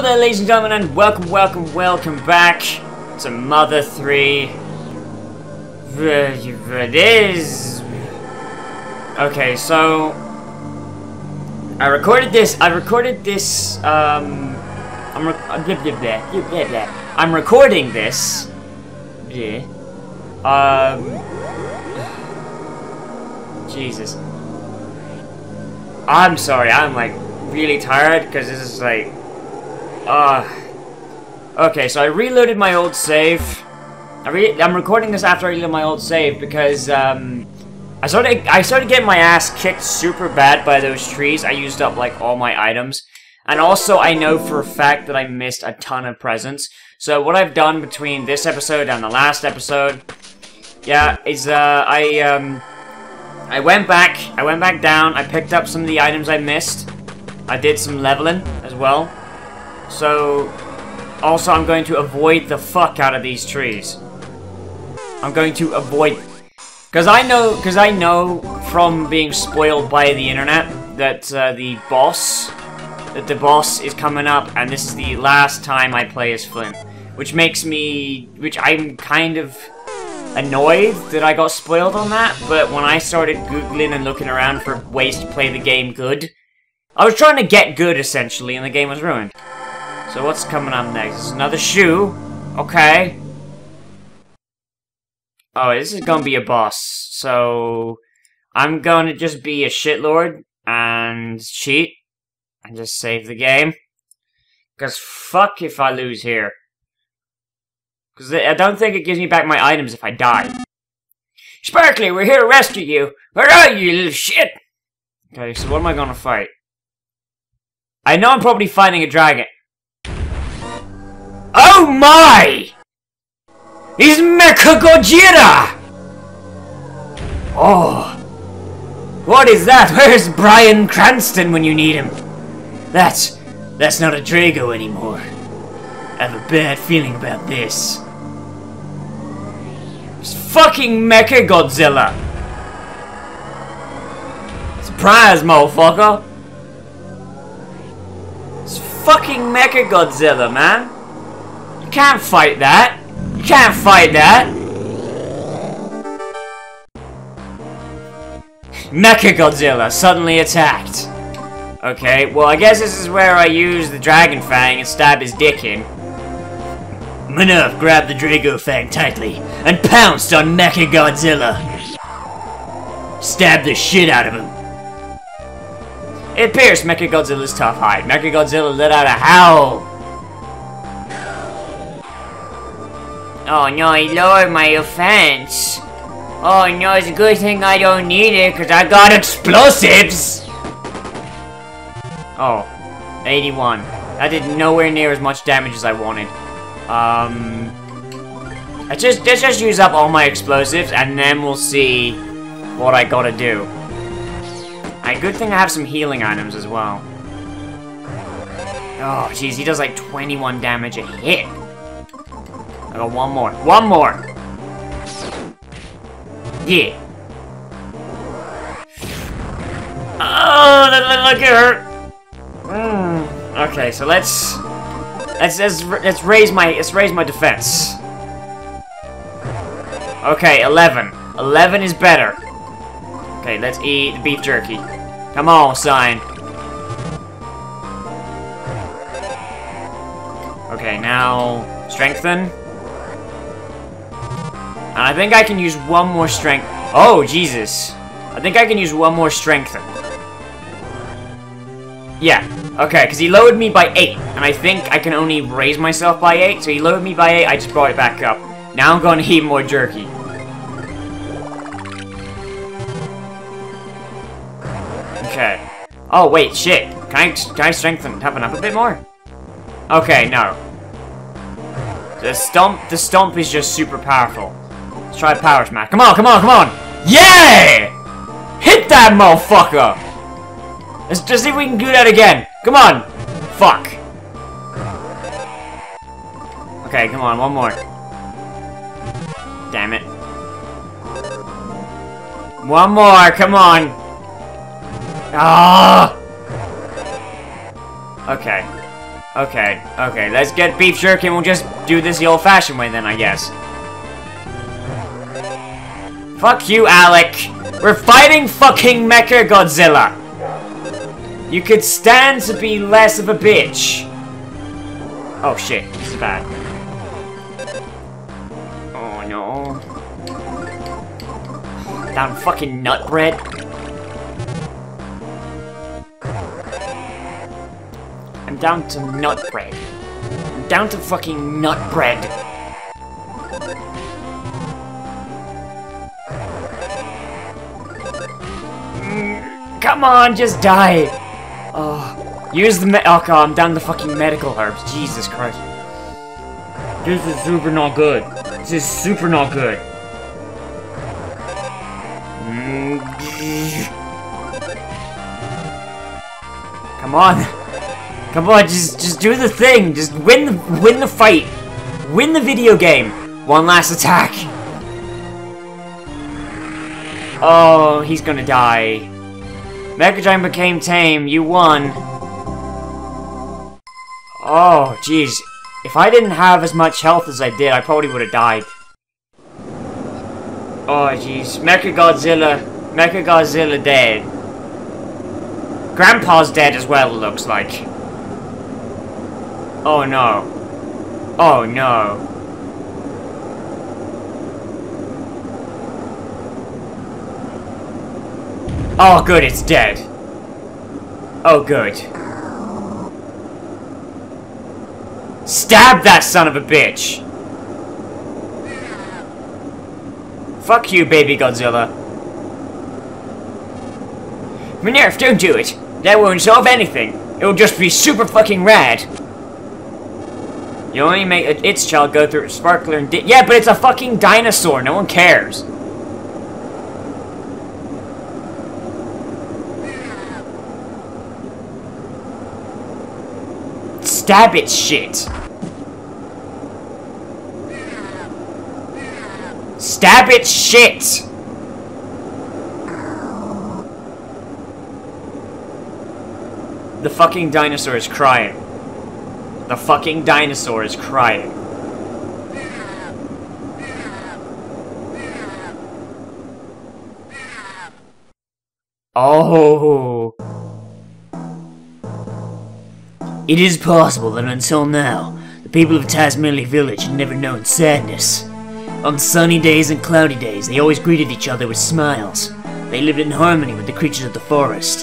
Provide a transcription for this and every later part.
Hello there, ladies and gentlemen, and welcome, welcome, welcome back to Mother 3. It is... Okay, so... I recorded this, I recorded this, um... I'm re uh. I'm recording this. Yeah. Um... Jesus. I'm sorry, I'm like really tired because this is like uh okay so I reloaded my old save. I re I'm recording this after I reloaded my old save because um I started I started getting my ass kicked super bad by those trees. I used up like all my items. And also I know for a fact that I missed a ton of presents. So what I've done between this episode and the last episode yeah is uh I um I went back, I went back down, I picked up some of the items I missed. I did some leveling as well. So, also I'm going to avoid the fuck out of these trees. I'm going to avoid... Because I know, because I know from being spoiled by the internet that uh, the boss, that the boss is coming up and this is the last time I play as Flynn. Which makes me, which I'm kind of annoyed that I got spoiled on that, but when I started googling and looking around for ways to play the game good, I was trying to get good, essentially, and the game was ruined. So what's coming up next? It's another shoe. Okay. Oh, this is gonna be a boss. So, I'm gonna just be a shitlord and cheat and just save the game. Because fuck if I lose here. Because I don't think it gives me back my items if I die. Sparkly, we're here to rescue you! Where are you little shit? Okay, so what am I gonna fight? I know I'm probably fighting a dragon. Oh my! He's Mecha Gojira! Oh. What is that? Where's Bryan Cranston when you need him? That's... that's not a Drago anymore. I have a bad feeling about this. It's fucking Mecha Godzilla! Surprise, motherfucker! It's fucking Mecha Godzilla, man! Can't fight that! You can't fight that! Mecha Godzilla suddenly attacked! Okay, well I guess this is where I use the Dragon Fang and stab his dick in. Minerv grabbed the Drago Fang tightly and pounced on Mechagodzilla. Stabbed the shit out of him. It pierced Mechagodzilla's tough hide. Mechagodzilla let out a howl. Oh no, he lowered my offense. Oh no, it's a good thing I don't need it, because I got explosives! Oh, 81. That did nowhere near as much damage as I wanted. Um, let's just let's just use up all my explosives, and then we'll see what I gotta do. A good thing I have some healing items as well. Oh, jeez, he does like 21 damage a hit. I got one more. One more! Yeah. Oh, look at her! Mm. Okay, so let's Let's, let's, let's raise my, let's raise my defense. Okay, 11. 11 is better. Okay, let's eat the beef jerky. Come on, sign. Okay, now strengthen. And I think I can use one more strength. Oh, Jesus. I think I can use one more strength. Yeah, Okay, because he lowered me by 8, and I think I can only raise myself by 8, so he lowered me by 8, I just brought it back up. Now I'm going to eat more jerky. Okay. Oh, wait, shit. Can I, can I strengthen, toughen up a bit more? Okay, no. The stomp, the stomp is just super powerful. Let's try power smash. Come on, come on, come on! Yeah! Hit that motherfucker! Let's just see if we can do that again. Come on! Fuck! Okay, come on, one more. Damn it. One more, come on! Ah! Okay. Okay, okay, let's get beef jerky and we'll just do this the old-fashioned way then, I guess. Fuck you, Alec! We're fighting fucking Mecha Godzilla! You could stand to be less of a bitch. Oh shit, this is bad. Oh no. Down fucking nut bread. I'm down to nut bread. I'm down to fucking nut bread. Come on, just die. Oh, use the me- Oh god, I'm down to fucking medical herbs. Jesus Christ. This is super not good. This is super not good. Come on. Come on, just just do the thing. Just win the win the fight. Win the video game. One last attack. Oh, he's gonna die. Giant became tame. You won. Oh, jeez. If I didn't have as much health as I did, I probably would have died. Oh, jeez. Mecha Godzilla. Mecha Godzilla dead. Grandpa's dead as well, it looks like. Oh no. Oh no. Oh good, it's dead. Oh good. Stab that son of a bitch! Fuck you, baby Godzilla. Minerv, don't do it! That won't solve anything. It'll just be super fucking rad. You only make its child go through a sparkler and Yeah, but it's a fucking dinosaur. No one cares. Stab its shit. Stab its shit! The fucking dinosaur is crying. The fucking dinosaur is crying. Oh. It is possible that until now, the people of Tazmily village had never known sadness. On sunny days and cloudy days, they always greeted each other with smiles. They lived in harmony with the creatures of the forest.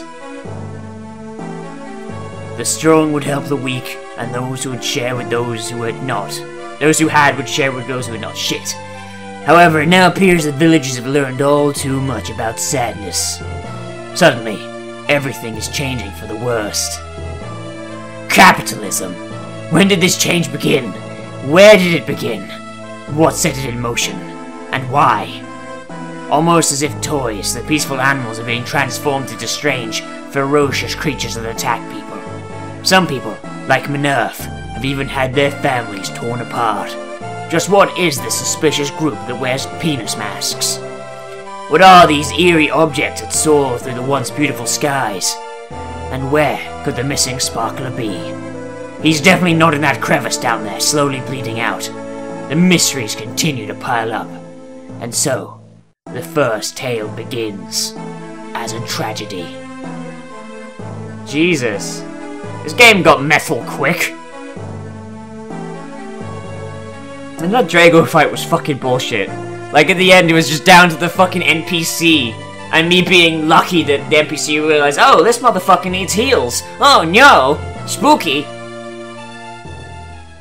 The strong would help the weak, and those who would share with those who had not. Those who had would share with those who had not. Shit. However, it now appears that villagers have learned all too much about sadness. Suddenly, everything is changing for the worst. Capitalism. When did this change begin? Where did it begin? What set it in motion? And why? Almost as if toys, the peaceful animals are being transformed into strange, ferocious creatures that attack people. Some people, like Minerv, have even had their families torn apart. Just what is this suspicious group that wears penis masks? What are these eerie objects that soar through the once beautiful skies? And where could the missing sparkler be? He's definitely not in that crevice down there, slowly bleeding out. The mysteries continue to pile up. And so, the first tale begins as a tragedy. Jesus. This game got metal quick. And that Drago fight was fucking bullshit. Like, at the end, it was just down to the fucking NPC. And me being lucky that the NPC realized, oh, this motherfucker needs heals. Oh, no. Spooky.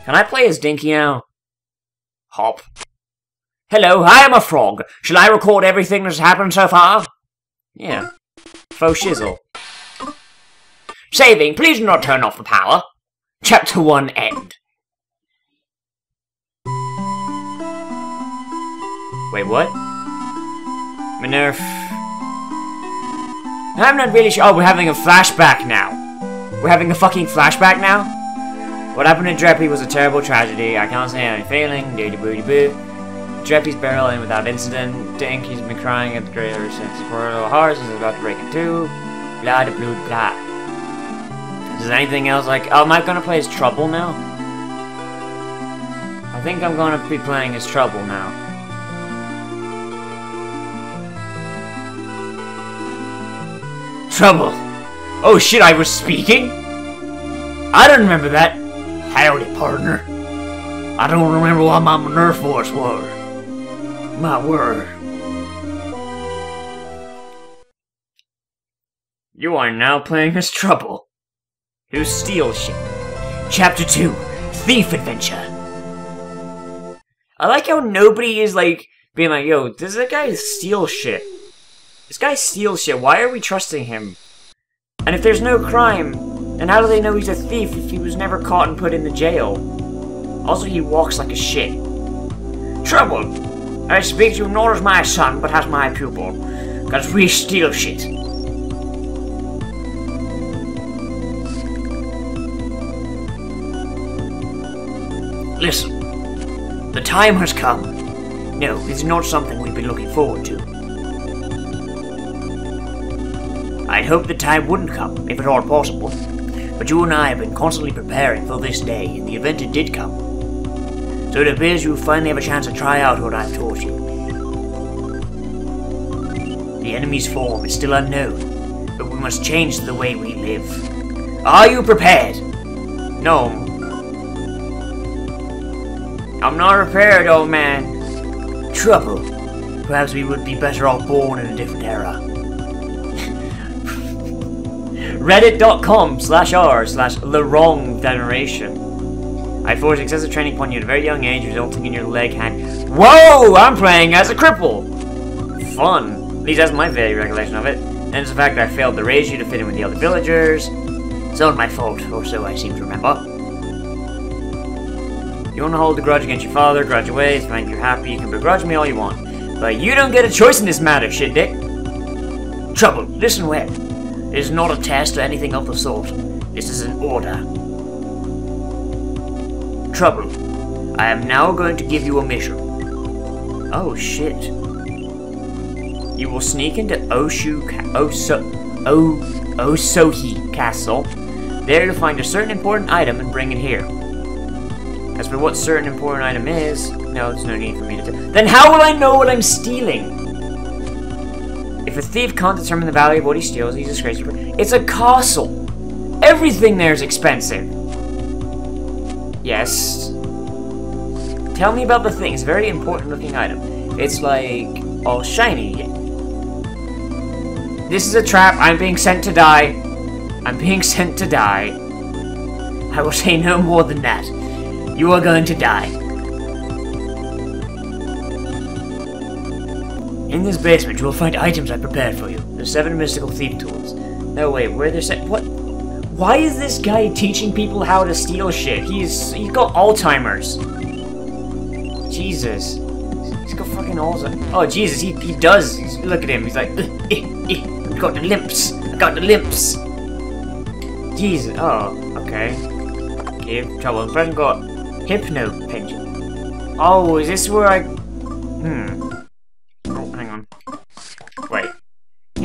Can I play as Dinky now? Hop. Hello, I am a frog. Shall I record everything that's happened so far? Yeah. Faux shizzle. Saving, please do not turn off the power. Chapter 1 end. Wait, what? Minerv. I'm not really sure. Oh, we're having a flashback now. We're having a fucking flashback now? What happened to Dreppy was a terrible tragedy. I can't say any feeling. Doo doo boo boo. Dreppy's barrel in without incident. Dinky's been crying at the trailer since the portal horse is about to break in two. Blah de blah blah. Is there anything else like... Oh, am I gonna play as Trouble now? I think I'm gonna be playing as Trouble now. Trouble! Oh shit, I was speaking? I don't remember that. Howdy, partner. I don't remember what my Nerf Force were. My word. You are now playing as Trouble. Who steals shit. Chapter 2 Thief Adventure. I like how nobody is like being like, yo, does that guy steal shit? This guy steals shit. Why are we trusting him? And if there's no crime, then how do they know he's a thief if he was never caught and put in the jail? Also, he walks like a shit. Trouble! I speak to you not as my son, but as my pupil. Because we steal shit. Listen, the time has come. No, it's not something we've been looking forward to. I'd hoped the time wouldn't come, if at all possible. But you and I have been constantly preparing for this day, in the event it did come. So it appears you finally have a chance to try out what I've taught you. The enemy's form is still unknown, but we must change the way we live. Are you prepared? No. I'm not prepared, old man. Trouble. Perhaps we would be better off born in a different era. Reddit.com slash r slash the wrong generation. I forced excessive training upon you at a very young age, resulting in your leg hand. Whoa! I'm playing as a cripple! Fun. At least that's my vague recollection of it. And it's the fact that I failed to raise you to fit in with the other villagers. It's all my fault, or so I seem to remember. You want to hold a grudge against your father, grudge away, it's fine, you're happy, you can begrudge me all you want. But you don't get a choice in this matter, shit dick. Trouble, listen well. It is not a test or anything of the sort. This is an order. Trouble, I am now going to give you a mission. Oh shit. You will sneak into Oshu Ca- Oso O Osohe Castle, there to find a certain important item and bring it here. As for what certain important item is, no, there's no need for me to. Then how will I know what I'm stealing? If a thief can't determine the value of what he steals, he's a disgrace. It's a castle. Everything there is expensive. Yes. Tell me about the thing. It's a very important looking item. It's like all shiny. This is a trap. I'm being sent to die. I'm being sent to die. I will say no more than that. You are going to die. In this basement, you will find items I prepared for you. The seven mystical thief tools. No, wait, where they're set? What? Why is this guy teaching people how to steal shit? He's he's got Alzheimer's. Jesus, he's got fucking Alzheimer's. Oh Jesus, he he does. He's, look at him. He's like, eh, eh. I got the limps. I got the limps. Jesus. Oh, okay. Give trouble. The person got hypno pension. Oh, is this where I? Hmm.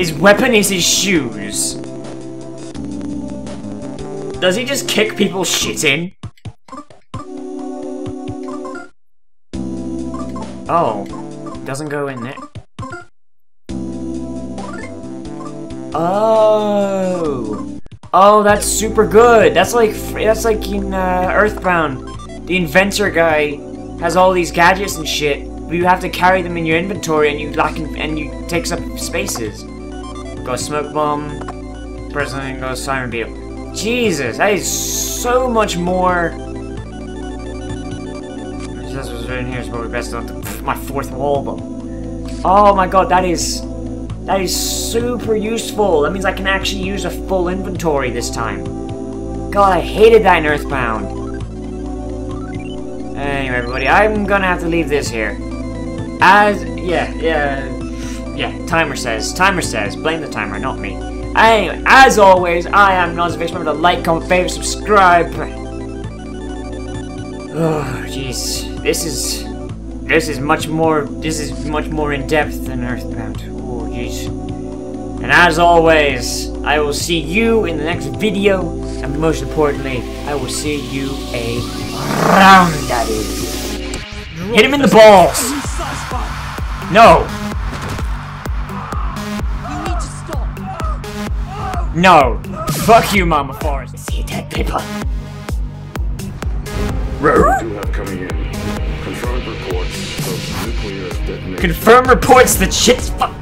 His weapon is his shoes. Does he just kick people's shit in? Oh. Doesn't go in there. Oh. Oh, that's super good. That's like that's like in uh, Earthbound. The inventor guy has all these gadgets and shit. But you have to carry them in your inventory, and you lack and you takes up spaces. Go smoke bomb. President goes siren beam. Jesus, that is so much more. This was written here is probably best on my fourth wall, but oh my god, that is that is super useful. That means I can actually use a full inventory this time. God, I hated that in Earthbound. Anyway, everybody, I'm gonna have to leave this here. As yeah, yeah, yeah. Timer says. Timer says. Blame the timer, not me. Anyway, as always, I am Nozzivix. Remember to like, comment, favorite, subscribe. Oh, jeez. This is... This is much more... This is much more in-depth than Earthbound. Oh, jeez. And as always, I will see you in the next video, and most importantly, I will see you around, daddy. Hit him in the balls! No! No! Fuck you, Mama Forest! See dead people. We do have coming in. Confirmed reports of nuclear detonation. Confirm reports that shit's fuck